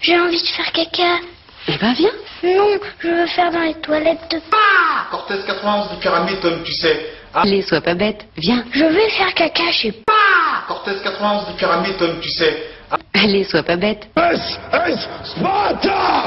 J'ai envie de faire caca. Eh ben viens. Non, je veux faire dans les toilettes de... Ah Cortez 91 du pyramide, tu sais. Ah. Allez, sois pas bête. Viens. Je vais faire caca chez... Ah Cortez 91 du pyramide, tu sais. Allez, sois pas bête. SS Sparta!